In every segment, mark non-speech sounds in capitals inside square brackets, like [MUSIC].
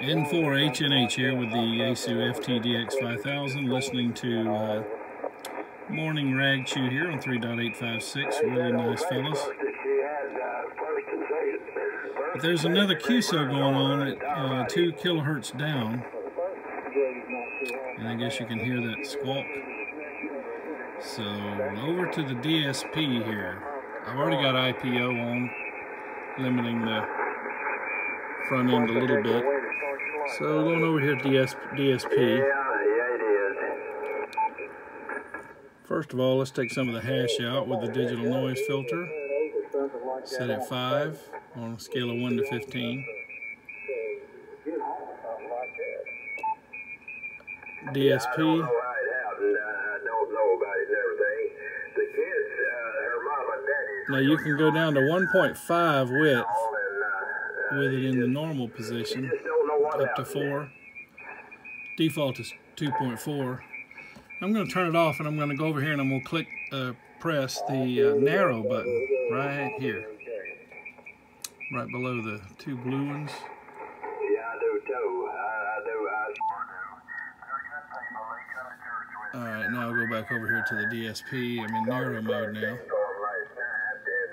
N4 HNH here with the Yaesu FTDX 5000 listening to uh, Morning Rag Chew here on 3.856. Really nice fellas. But there's another QSO going on at uh, 2 kilohertz down. And I guess you can hear that squawk. So over to the DSP here. I've already got IPO on, limiting the front end a little bit. So going over here to DS, DSP. First of all, let's take some of the hash out with the digital noise filter. Set at 5 on a scale of 1 to 15. Yeah, I don't DSP. Now you can go down to 1.5 width with it in the normal position, up to 4. Default is 2.4. I'm going to turn it off and I'm going to go over here and I'm going to click, uh, press the uh, narrow button right here. Right below the two blue ones. Yeah, I do too. I, I do. I sure do. All right, now I'll go back over here to the DSP. I'm in narrow mode now.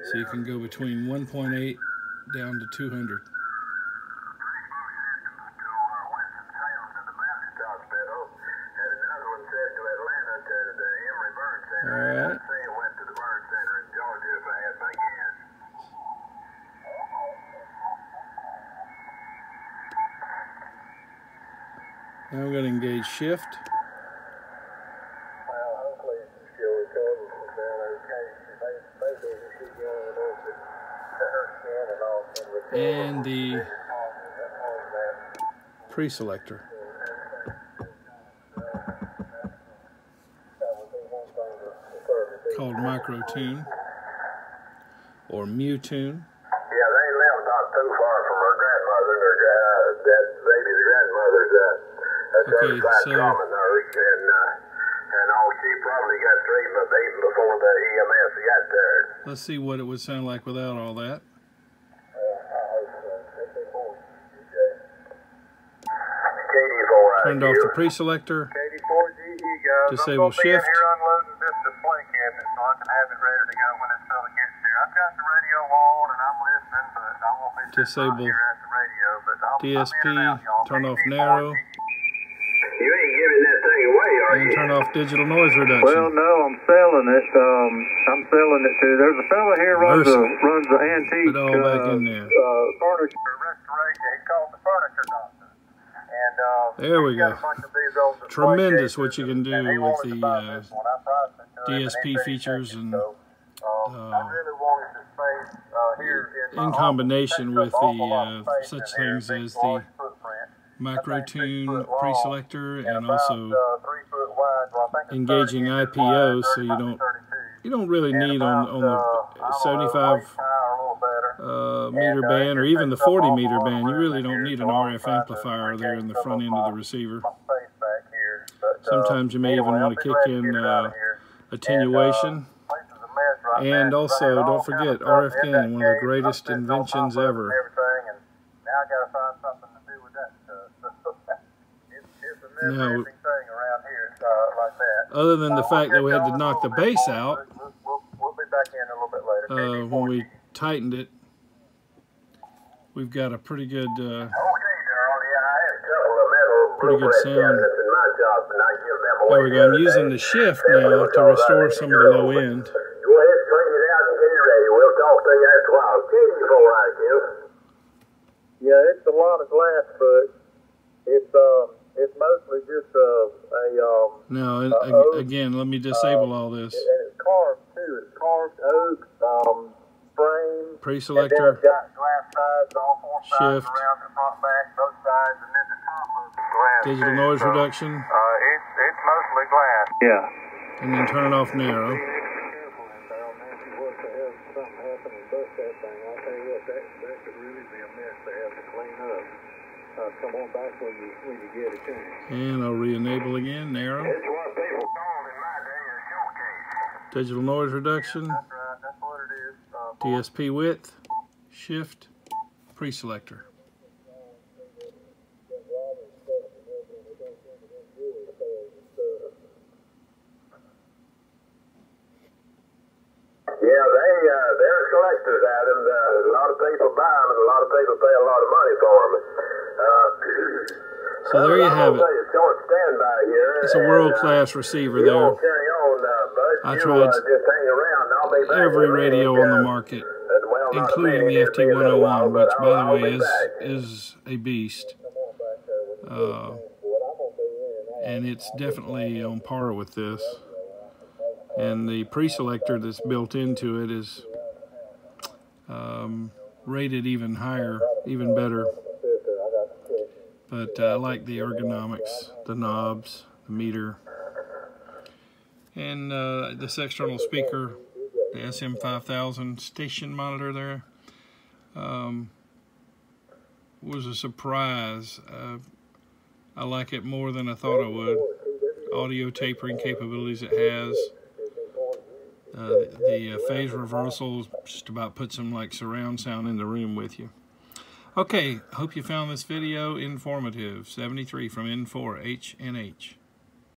So you can go between 1.8 down to 200. All right. Now I'm going to engage shift. And the pre-selector. Called Micro Tune or Mutune. Yeah, they live not too far from her grandmother her uh, that baby's grandmother's uh, a Okay, so- trauma nurse, and uh, and oh, she probably got treatment even before the EMS got there. Let's see what it would sound like without all that. Katie for uh, Turned off the pre-selector. Katie for GE guys. Disable I'm gonna be in shift. here unloading this display cabinet so I can have it ready to go when this fella gets here. I've got the radio on and I'm listening, off the won't be sitting Disable right here at the radio. But I'll, DSP, I'm in and out, y'all. turn off narrow. You ain't giving that thing away, are And you? turn off digital noise reduction. Well, no, I'm selling it. Um, I'm selling it to. There's a fella here runs a runs the antique Put all back uh, in there. uh, furniture. restoration. He's called the furniture doctor. And uh, There we go. a bunch of these old display Tremendous what you can do with the, uh, this one. I priced it to him, and DSP he said he features and, um, uh, really wanted the space uh, here in, my in office. combination with up an awful the, uh, such things as the large footprint. Micro That thing's six Tune pre-selector and also uh, three foot wide, well, I think it's engaging 30 inches IPO so you don't you don't really need on on the 75 know, horsepower, a little better. Uh, meter uh, band or even the 40 meter band. You really don't need an RF amplifier there in the front end of the receiver. my space back here. But, uh, Sometimes you may even want to kick in get it out of uh, attenuation. And, place is a mess right And now. also, I had all don't forget, RF gain, one of the greatest I'm sitting on inventions top of it ever. and Everything, and now I got to find something to do with that stuff. [LAUGHS] it's, it's a No. never-ending thing around here like that. Other than the fact that we had to knock the little bit bass more, out but We'll, we'll, we'll be back in a little bit later. uh, when we tightened it. We've got a pretty good uh, Okay, Darrell. Yeah, I have a couple of metal Pretty good sound. cabinets in my shop, and I give them away There we go. I'm using the shift now to restore some of the low end. bit. Go ahead, clean it out and get it ready. We'll talk to you after a while. Katie for right, Kim. Yeah, it's a lot of glass, but it's um it's mostly just a a um Now, and Uh, ag- oak, again, let me disable all this. and it's carved too. It's carved oak um frame. And then Pre-selector, it's got glass sides, all sides Shift. around the front, back, both sides, and then the top of the glass. digital too. noise So, reduction, Uh, it's, it's mostly glass. Yeah. and then turn it off narrow. come on back when you when you get a chance. And I'll re-enable again, narrow. Digital It's what people called in preselector. Yeah, they uh, they're collectors, Adam. Uh, a lot of people buy them, and a lot of people pay a lot of money for them. Uh, so there you have it. It's a world class receiver there. On, uh, I tried uh, every radio on the uh, market including the it'll be a little while, FT101, which by the way is is a beast. Uh, and it's definitely on par with this. And the pre-selector that's built into it is um, rated even higher, even better. But uh, I like the ergonomics, the knobs, the meter, and uh, this external speaker, the SM5000 station monitor there, um, was a surprise. Uh, I like it more than I thought I would. Audio tapering capabilities it has. Uh, the the uh, phase reversal just about puts some like surround sound in the room with you. Okay, hope you found this video informative. 73 from N4HNH.